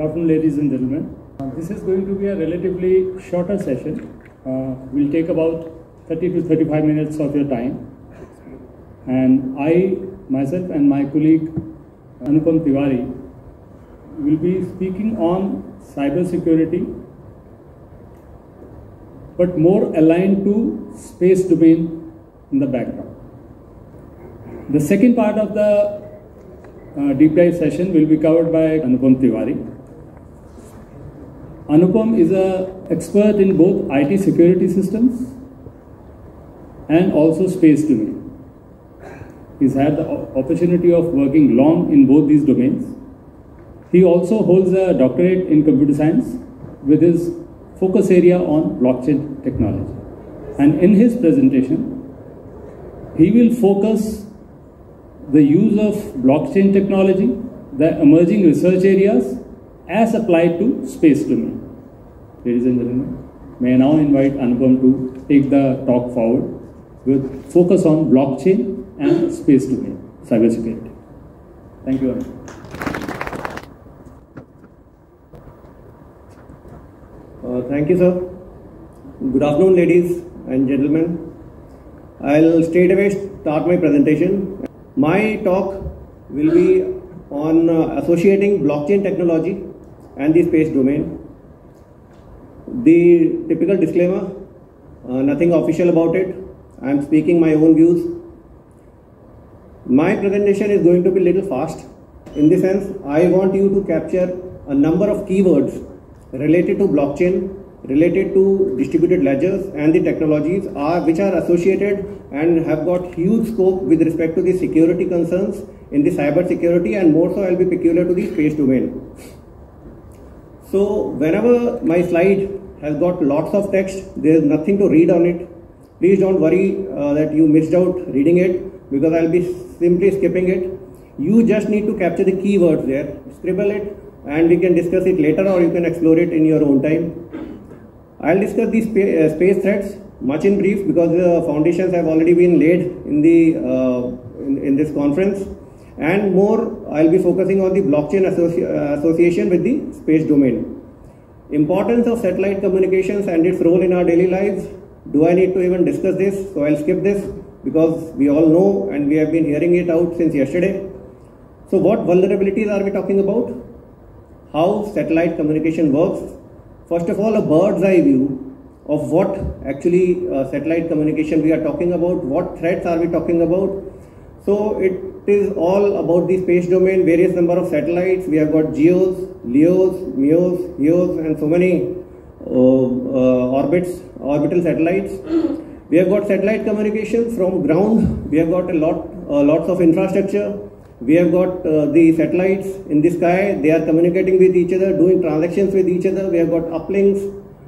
Good afternoon, ladies and gentlemen. Uh, this is going to be a relatively shorter session. Uh, we'll take about 30 to 35 minutes of your time. And I, myself, and my colleague Anupam Tiwari will be speaking on cybersecurity, but more aligned to space domain in the background. The second part of the uh, deep dive session will be covered by Anupam Tiwari. Anupam is a expert in both IT security systems and also space domain. He's had the opportunity of working long in both these domains. He also holds a doctorate in computer science with his focus area on blockchain technology. And in his presentation, he will focus the use of blockchain technology, the emerging research areas as applied to space domain. Ladies and gentlemen, may I now invite Anupam to take the talk forward with focus on blockchain and space domain, cybersecurity. Thank you, Anupam. Uh, thank you, sir. Good afternoon, ladies and gentlemen. I'll straight away start my presentation. My talk will be on uh, associating blockchain technology and the space domain. The typical disclaimer uh, nothing official about it. I am speaking my own views. My presentation is going to be little fast. In the sense, I want you to capture a number of keywords related to blockchain, related to distributed ledgers and the technologies are which are associated and have got huge scope with respect to the security concerns in the cyber security and more so I'll be peculiar to the space domain. So whenever my slide has got lots of text, there is nothing to read on it. Please don't worry uh, that you missed out reading it because I'll be simply skipping it. You just need to capture the keywords there, scribble it and we can discuss it later or you can explore it in your own time. I'll discuss these uh, space threats much in brief because the foundations have already been laid in the uh, in, in, this conference and more I'll be focusing on the blockchain associ association with the space domain. Importance of satellite communications and its role in our daily lives. Do I need to even discuss this? So I'll skip this because we all know and we have been hearing it out since yesterday. So what vulnerabilities are we talking about? How satellite communication works. First of all, a bird's eye view of what actually uh, satellite communication we are talking about, what threats are we talking about. So it is all about the space domain, various number of satellites. We have got GEOs, LEOs, MEOs, HEOs and so many uh, uh, orbits, orbital satellites. We have got satellite communication from ground. We have got a lot, uh, lots of infrastructure. We have got uh, the satellites in the sky. They are communicating with each other, doing transactions with each other. We have got uplinks.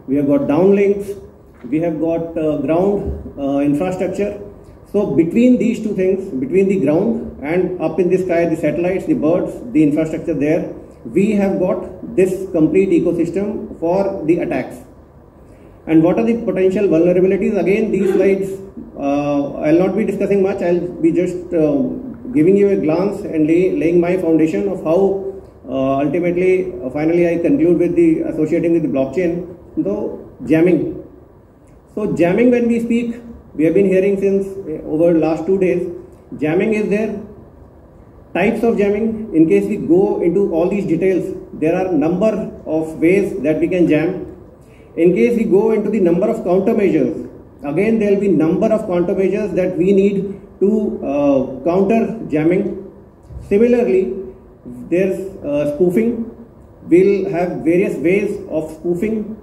We have got downlinks. We have got uh, ground uh, infrastructure. So between these two things, between the ground and up in the sky, the satellites, the birds, the infrastructure there, we have got this complete ecosystem for the attacks. And what are the potential vulnerabilities? Again, these slides, uh, I'll not be discussing much. I'll be just uh, giving you a glance and lay, laying my foundation of how uh, ultimately, uh, finally, I conclude with the associating with the blockchain. So, jamming. So, jamming when we speak, we have been hearing since uh, over last two days. Jamming is there. Types of jamming. In case we go into all these details, there are number of ways that we can jam. In case we go into the number of countermeasures, again there will be number of countermeasures that we need to uh, counter jamming. Similarly, there's uh, spoofing. We'll have various ways of spoofing.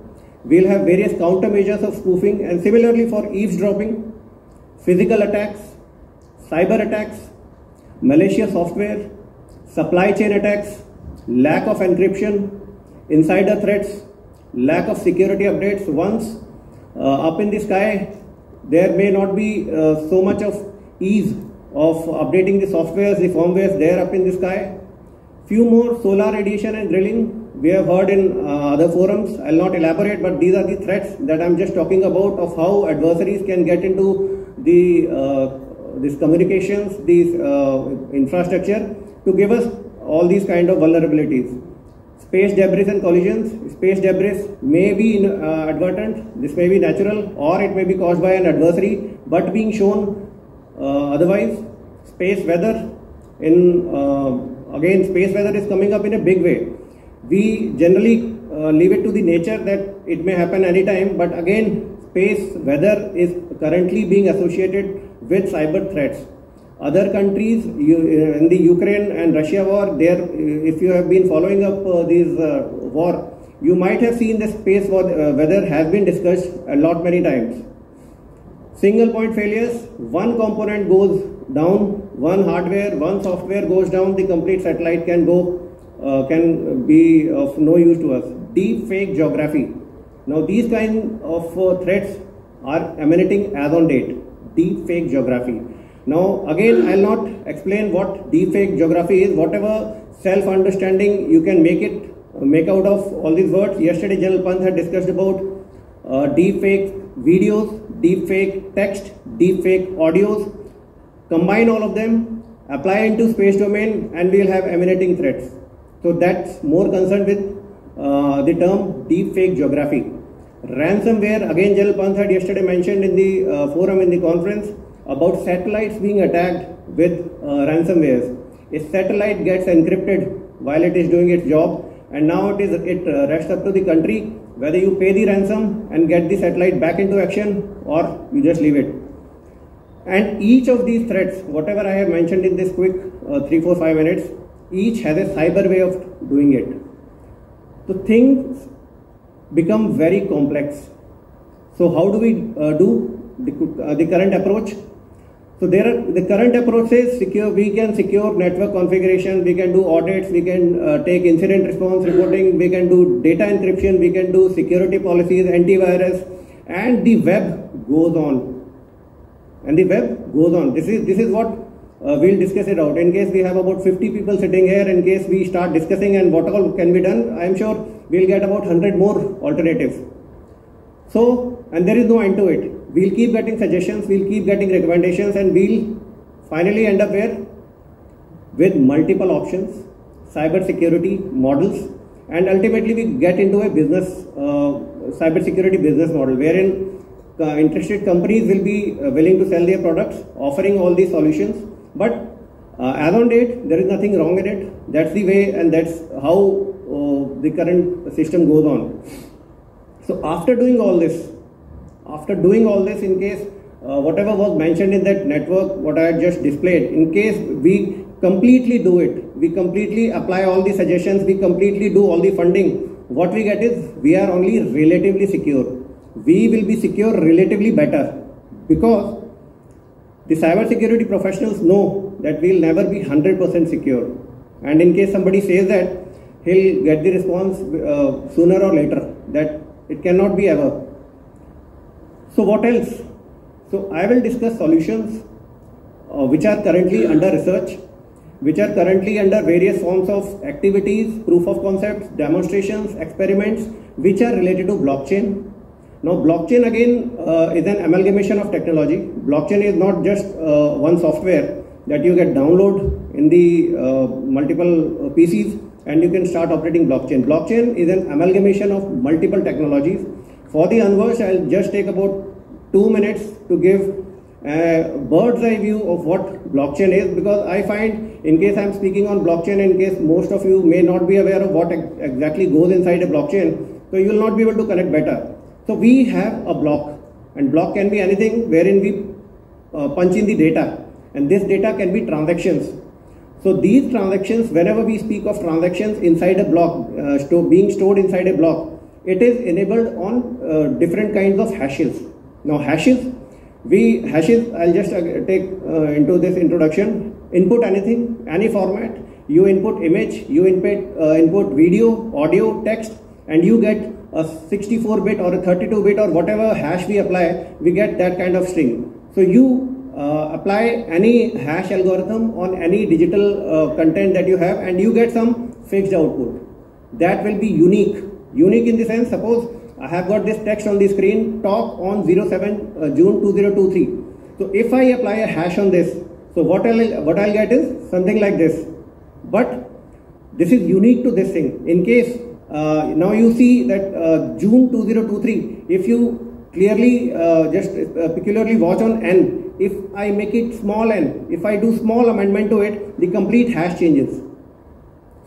We'll have various countermeasures of spoofing and similarly for eavesdropping, physical attacks, cyber attacks, malicious software, supply chain attacks, lack of encryption, insider threats, lack of security updates. Once uh, up in the sky, there may not be uh, so much of ease of updating the softwares, the firmwares there up in the sky. Few more solar radiation and drilling we have heard in uh, other forums. I'll not elaborate, but these are the threats that I'm just talking about of how adversaries can get into the uh, these communications, these uh, infrastructure to give us all these kind of vulnerabilities. space debris and collisions. Space debris may be inadvertent, this may be natural, or it may be caused by an adversary, but being shown uh, otherwise, space weather in uh, again space weather is coming up in a big way. We generally uh, leave it to the nature that it may happen anytime, but again space weather is currently being associated with cyber threats. Other countries you, in the Ukraine and Russia war, there if you have been following up uh, this uh, war, you might have seen the space weather has been discussed a lot many times Single point failures, one component goes down, one hardware, one software goes down, the complete satellite can go, uh, can be of no use to us. Deep fake geography. Now these kind of uh, threats are emanating as on date. Deep fake geography. Now again I'll not explain what deep fake geography is. Whatever self-understanding you can make it, make out of all these words. Yesterday General Pant had discussed about uh, deep fake videos, deepfake text, deepfake audios, combine all of them, apply into space domain and we'll have emanating threats. So that's more concerned with uh, the term deepfake geography. Ransomware, again Pant had yesterday mentioned in the uh, forum in the conference about satellites being attacked with uh. A satellite gets encrypted while it is doing its job and now it is it uh, rests up to the country whether you pay the ransom and get the satellite back into action or you just leave it. And each of these threats, whatever I have mentioned in this quick uh, 3, 4, 5 minutes, each has a cyber way of doing it. So things become very complex. So how do we uh, do the, uh, the current approach? So there are the current approach is secure. We can secure network configuration. We can do audits. We can uh, take incident response reporting. We can do data encryption. We can do security policies, antivirus, and the web goes on. And the web goes on. This is this is what uh, we'll discuss it out. In case we have about 50 people sitting here, in case we start discussing and what all can be done, I'm sure we'll get about 100 more alternatives. So, and there is no end to it we'll keep getting suggestions, we'll keep getting recommendations, and we'll finally end up where? With multiple options, cyber security models, and ultimately we get into a business, uh, cyber security business model wherein uh, interested companies will be uh, willing to sell their products, offering all these solutions. But uh, as on date, there is nothing wrong in it. That's the way, and that's how uh, the current system goes on. So after doing all this, after doing all this in case uh, whatever was mentioned in that network what I had just displayed in case we completely do it we completely apply all the suggestions we completely do all the funding what we get is we are only relatively secure we will be secure relatively better because the cyber security professionals know that we'll never be 100% secure and in case somebody says that he'll get the response uh, sooner or later that it cannot be ever so what else? So I will discuss solutions uh, which are currently under research, which are currently under various forms of activities, proof of concepts, demonstrations, experiments, which are related to blockchain. Now blockchain again uh, is an amalgamation of technology. Blockchain is not just uh, one software that you get download in the uh, multiple uh, PCs and you can start operating blockchain. Blockchain is an amalgamation of multiple technologies for the unversed, I'll just take about two minutes to give a bird's eye view of what blockchain is because I find in case I'm speaking on blockchain, in case most of you may not be aware of what exactly goes inside a blockchain, so you will not be able to connect better. So we have a block and block can be anything wherein we uh, punch in the data and this data can be transactions. So these transactions, whenever we speak of transactions inside a block, uh, sto being stored inside a block, it is enabled on uh, different kinds of hashes. Now hashes, we hashes, I'll just uh, take uh, into this introduction, input anything, any format, you input image, you input, uh, input video, audio, text, and you get a 64 bit or a 32 bit or whatever hash we apply, we get that kind of string. So you uh, apply any hash algorithm on any digital uh, content that you have and you get some fixed output. That will be unique Unique in the sense, suppose I have got this text on the screen, talk on 07 uh, June 2023. So if I apply a hash on this, so what I'll, what I'll get is something like this. But This is unique to this thing. In case now you see that uh, June 2023, if you clearly uh, just uh, peculiarly watch on n, if I make it small n, if I do small amendment to it, the complete hash changes.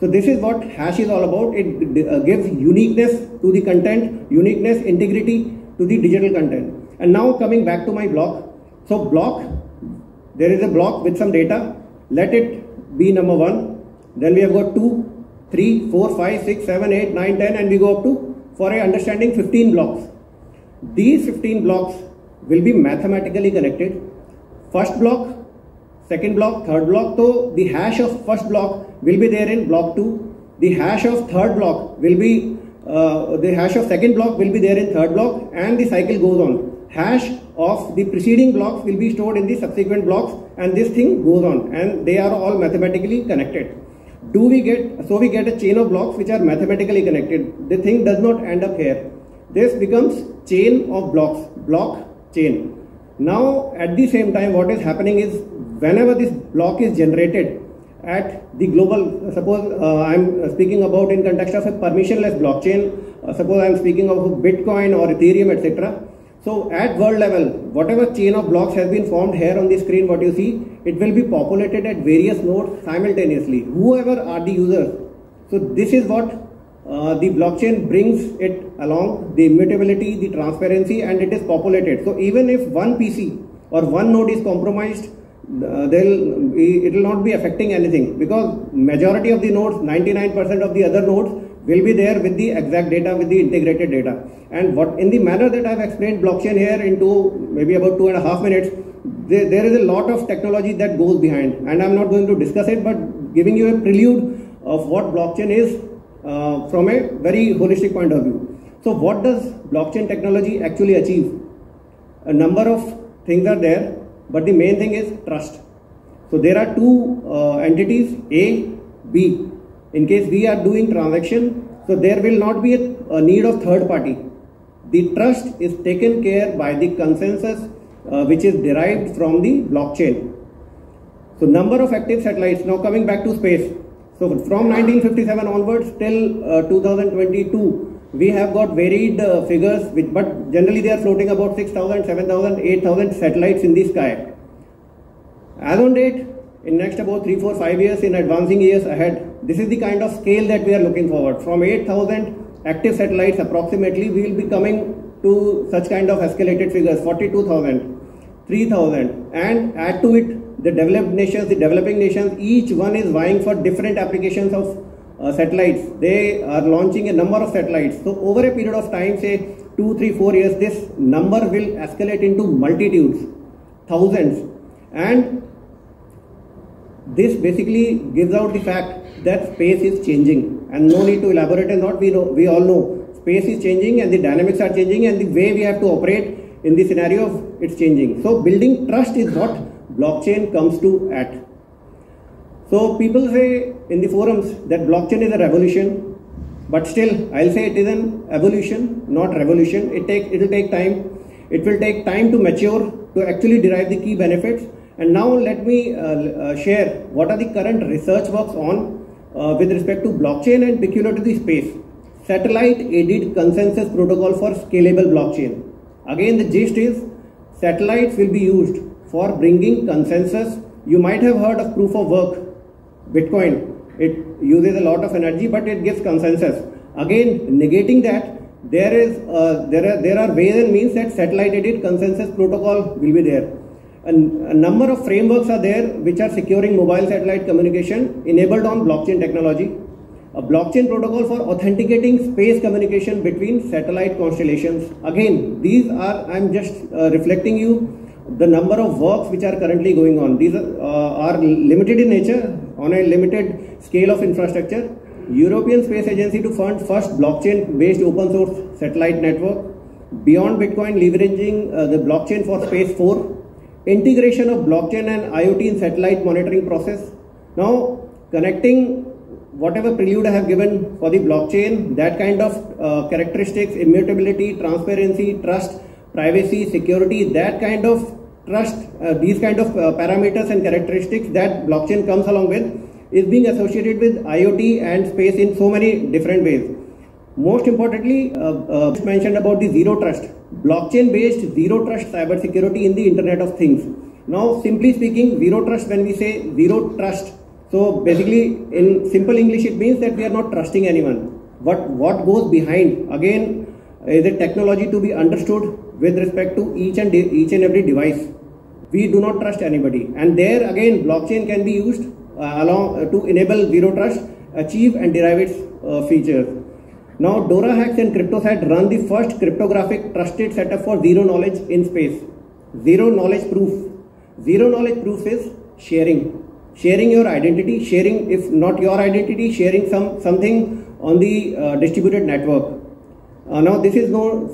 So this is what hash is all about. It uh, gives uniqueness to the content, uniqueness, integrity to the digital content. And now coming back to my block. So block, there is a block with some data. Let it be number one. Then we have got two, three, four, five, six, seven, eight, nine, ten, and we go up to, for a understanding, 15 blocks. These 15 blocks will be mathematically connected. First block second block, third block. So the hash of first block will be there in block 2. The hash of third block will be, uh, the hash of second block will be there in third block and the cycle goes on. Hash of the preceding blocks will be stored in the subsequent blocks and this thing goes on and they are all mathematically connected. Do we get, so we get a chain of blocks which are mathematically connected. The thing does not end up here. This becomes chain of blocks, block chain. Now at the same time what is happening is whenever this block is generated at the global, suppose uh, I'm speaking about in context of a permissionless blockchain, uh, suppose I'm speaking of Bitcoin or Ethereum etc. So at world level, whatever chain of blocks has been formed here on the screen, what you see, it will be populated at various nodes simultaneously, whoever are the users. So this is what uh, the blockchain brings it along, the immutability, the transparency and it is populated. So even if one PC or one node is compromised, uh, it will not be affecting anything because majority of the nodes 99% of the other nodes will be there with the exact data with the integrated data and what in the manner that I've explained blockchain here into maybe about two and a half minutes there, there is a lot of technology that goes behind and I'm not going to discuss it but giving you a prelude of what blockchain is uh, from a very holistic point of view so what does blockchain technology actually achieve a number of things are there but the main thing is trust. So there are two uh, entities A, B. In case we are doing transaction, so there will not be a, a need of third party. The trust is taken care by the consensus uh, which is derived from the blockchain. So number of active satellites, now coming back to space. So from 1957 onwards till uh, 2022, we have got varied uh, figures which, but generally they are floating about 6000 7000 8000 satellites in the sky as on date in next about 3 4 5 years in advancing years ahead this is the kind of scale that we are looking forward from 8000 active satellites approximately we will be coming to such kind of escalated figures 42000 3000 and add to it the developed nations the developing nations each one is vying for different applications of uh, satellites. They are launching a number of satellites. So over a period of time, say two, three, four years, this number will escalate into multitudes, thousands. And this basically gives out the fact that space is changing and no need to elaborate on what we know, we all know. Space is changing and the dynamics are changing and the way we have to operate in the scenario of it's changing. So building trust is what blockchain comes to at. So people say in the forums that blockchain is a revolution, but still I'll say it is an evolution, not revolution. It take it will take time. It will take time to mature to actually derive the key benefits. And now let me uh, uh, share what are the current research works on uh, with respect to blockchain and peculiar to the space. Satellite aided consensus protocol for scalable blockchain. Again, the gist is satellites will be used for bringing consensus. You might have heard of proof of work Bitcoin. It uses a lot of energy, but it gives consensus. Again, negating that, there is uh, there are there are ways and means that satellite aided consensus protocol will be there. A number of frameworks are there which are securing mobile satellite communication enabled on blockchain technology. A blockchain protocol for authenticating space communication between satellite constellations. Again, these are I'm just uh, reflecting you the number of works which are currently going on. These are, uh, are limited in nature on a limited scale of infrastructure. European Space Agency to fund first blockchain based open source satellite network. Beyond Bitcoin leveraging uh, the blockchain for space 4. Integration of blockchain and IoT in satellite monitoring process. Now connecting whatever prelude I have given for the blockchain, that kind of uh, characteristics, immutability, transparency, trust, privacy, security, that kind of trust, uh, these kind of uh, parameters and characteristics that blockchain comes along with, is being associated with IoT and space in so many different ways. Most importantly, uh, uh, mentioned about the zero trust, blockchain based zero trust cybersecurity in the Internet of Things. Now, simply speaking, zero trust, when we say zero trust, so basically in simple English, it means that we are not trusting anyone. What, what goes behind, again, is a technology to be understood with respect to each and each and every device. We do not trust anybody. And there again, blockchain can be used uh, along uh, to enable zero trust, achieve and derive its uh, features. Now, DoraHacks and CryptoSat run the first cryptographic trusted setup for zero knowledge in space. Zero knowledge proof. Zero knowledge proof is sharing. Sharing your identity, sharing if not your identity, sharing some something on the uh, distributed network. Uh, now this is known,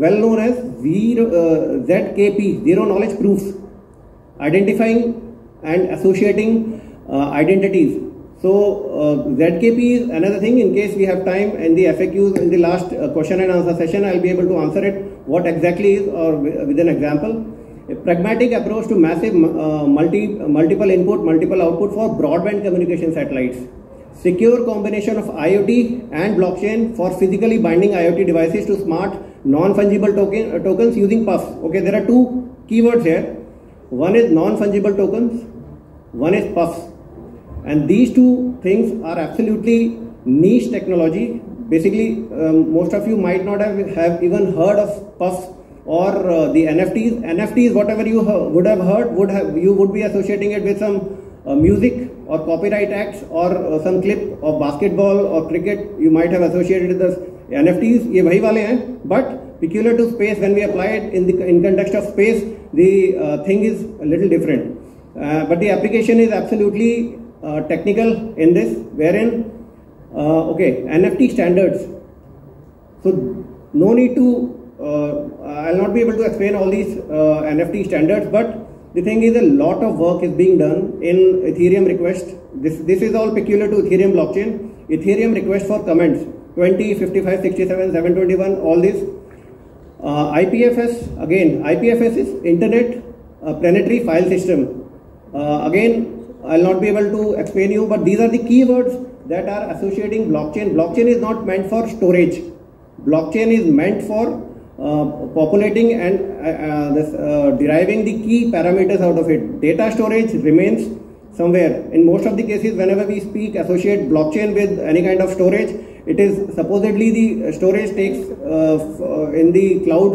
well known as zero, uh, ZKP, zero knowledge proofs, identifying and associating uh, identities. So uh, ZKP is another thing in case we have time in the FAQs in the last uh, question and answer session I'll be able to answer it what exactly is or with an example. A pragmatic approach to massive uh, multi multiple input multiple output for broadband communication satellites. Secure combination of IoT and blockchain for physically binding IoT devices to smart non-fungible token, uh, tokens using PUFs. Okay, there are two keywords here. One is non-fungible tokens, one is PUFs and these two things are absolutely niche technology. Basically um, most of you might not have, have even heard of PUFs or uh, the nfts nfts whatever you would have heard would have you would be associating it with some uh, music or copyright acts or uh, some clip of basketball or cricket. You might have associated with the nfts ye wahi wale hain. But peculiar to space when we apply it in the in context of space the uh, thing is a little different. Uh, but the application is absolutely uh, technical in this wherein uh, okay NFT standards. So no need to uh, I'll not be able to explain all these uh, NFT standards but the thing is a lot of work is being done in Ethereum request. This this is all peculiar to Ethereum blockchain. Ethereum request for comments 20 55 67 721 all this. Uh, IPFS again IPFS is internet planetary file system. Again I'll not be able to explain you, but these are the keywords that are associating blockchain. Blockchain is not meant for storage. Blockchain is meant for uh, populating and uh, this, uh, deriving the key parameters out of it. Data storage remains somewhere. In most of the cases, whenever we speak, associate blockchain with any kind of storage, it is supposedly the storage takes uh, uh, in the cloud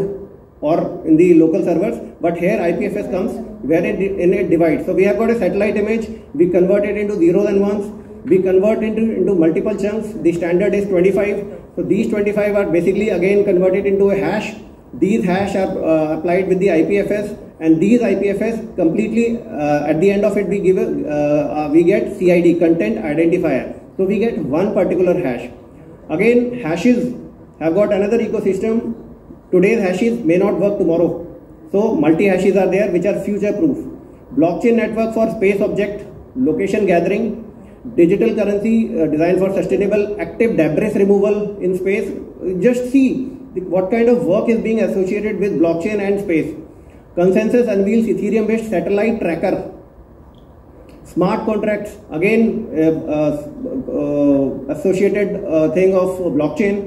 or in the local servers but here IPFS comes where it in it divides. So we have got a satellite image. We convert it into zeros and ones. We convert into into multiple chunks. The standard is 25 so these 25 are basically again converted into a hash. These hash are uh, applied with the IPFS and these IPFS completely uh, at the end of it we give a, uh, uh we get CID content identifier. So we get one particular hash. Again hashes have got another ecosystem. Today's hashes may not work tomorrow. So multi-hashes are there which are future proof. Blockchain network for space object, location gathering, digital currency uh, designed for sustainable active debris removal in space. Just see what kind of work is being associated with blockchain and space. ConsenSys unveils Ethereum based satellite tracker. Smart contracts, again, uh, uh, uh associated uh, thing of blockchain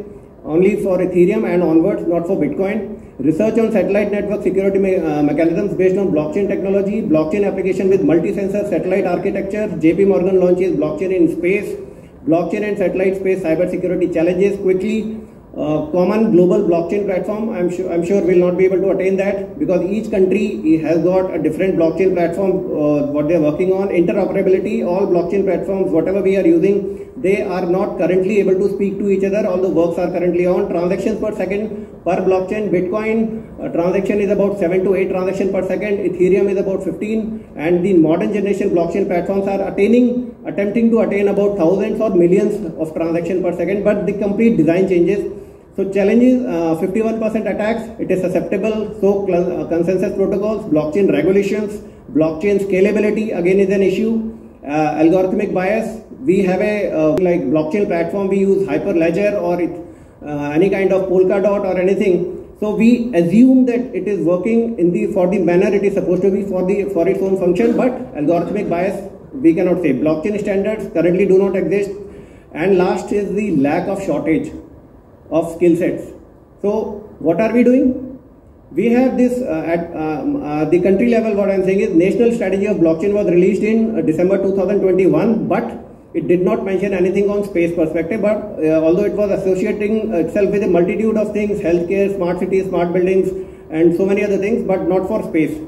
only for Ethereum and onwards, not for Bitcoin. Research on satellite network security me uh, mechanisms based on blockchain technology, blockchain application with multi-sensor satellite architecture. JP Morgan launches blockchain in space, blockchain and satellite space cybersecurity challenges quickly. Common global blockchain platform. I'm sure I'm sure we'll not be able to attain that because each country has got a different blockchain platform. Uh, what they're working on interoperability. All blockchain platforms, whatever we are using, they are not currently able to speak to each other all the works are currently on transactions per second per blockchain bitcoin uh, transaction is about 7 to 8 transactions per second. Ethereum is about 15 and the modern generation blockchain platforms are attaining attempting to attain about thousands or millions of transactions per second. But the complete design changes. So challenge is 51% uh, attacks. It is susceptible. So uh, consensus protocols blockchain regulations blockchain scalability again is an issue. Uh, algorithmic bias. We have a uh, like blockchain platform. We use hyperledger or it, uh, any kind of Polkadot or anything so we assume that it is working in the for the manner it is supposed to be for the for its own function but algorithmic bias we cannot say. Blockchain standards currently do not exist. And last is the lack of shortage of skill sets. So what are we doing? We have this uh, at um, uh, the country level. What I'm saying is national strategy of blockchain was released in uh, December 2021, but it did not mention anything on space perspective. But uh, although it was associating itself with a multitude of things, healthcare, smart cities, smart buildings, and so many other things, but not for space.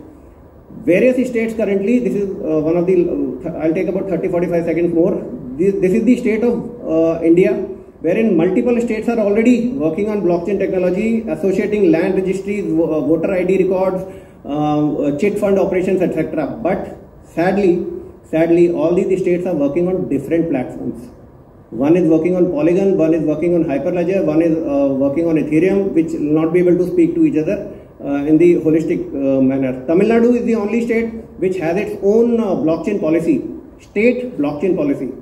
Various states currently, this is uh, one of the. Uh, I'll take about 30-45 seconds more. This, this is the state of India wherein multiple states are already working on blockchain technology, associating land registries, uh, voter ID records, uh, chit fund operations, etc. But sadly, sadly, all these states are working on different platforms. One is working on Polygon, one is working on Hyperledger, one is uh, working on Ethereum, which will not be able to speak to each other uh, in the holistic uh, manner. Tamil Nadu is the only state which has its own uh, blockchain policy, state blockchain policy.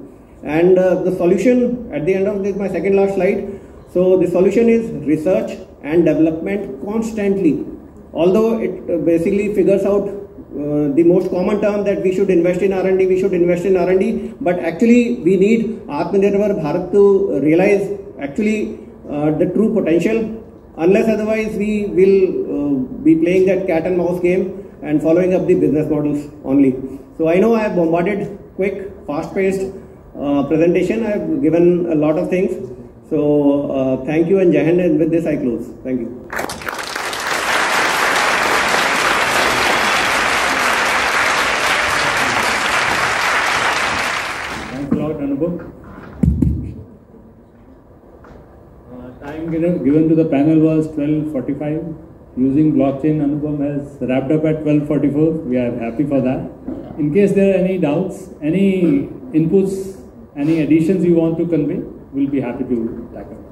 And uh, the solution at the end of this, my second last slide. So the solution is research and development constantly. Although it uh, basically figures out uh, the most common term that we should invest in R&D, we should invest in R&D, but actually we need Atmanirbhar Bharat to realize actually uh, the true potential. Unless otherwise we will uh, be playing that cat and mouse game and following up the business models only. So I know I have bombarded quick, fast-paced uh, presentation. I have given a lot of things. So uh, thank you and Jahan and with this I close. Thank you. Thanks a lot, Anupam. Uh, time given to the panel was 12.45. Using blockchain, Anupam has wrapped up at 12.44. We are happy for that. In case there are any doubts, any inputs any additions you want to convey, we'll be happy to tackle.